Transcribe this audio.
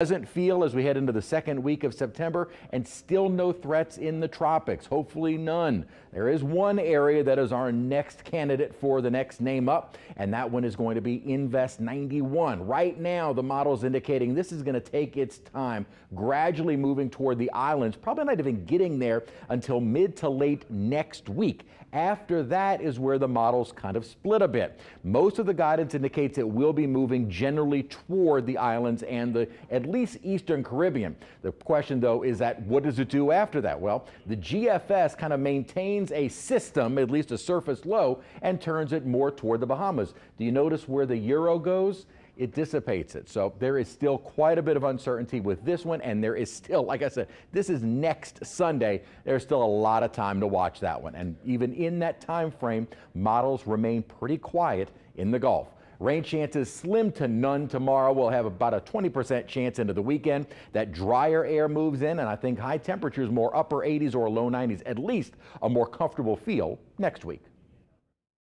Pleasant feel as we head into the second week of September and still no threats in the tropics. Hopefully none. There is one area that is our next candidate for the next name up, and that one is going to be Invest 91. Right now, the model is indicating this is going to take its time, gradually moving toward the islands, probably not even getting there until mid to late next week. After that is where the models kind of split a bit. Most of the guidance indicates it will be moving generally toward the islands and the at least Eastern Caribbean. The question, though, is that what does it do after that? Well, the GFS kind of maintains a system, at least a surface low, and turns it more toward the Bahamas. Do you notice where the euro goes? it dissipates it. So there is still quite a bit of uncertainty with this one, and there is still, like I said, this is next Sunday. There's still a lot of time to watch that one. And even in that time frame, models remain pretty quiet in the Gulf. Rain chances slim to none tomorrow. We'll have about a 20% chance into the weekend. That drier air moves in, and I think high temperatures, more upper 80s or low 90s, at least a more comfortable feel next week.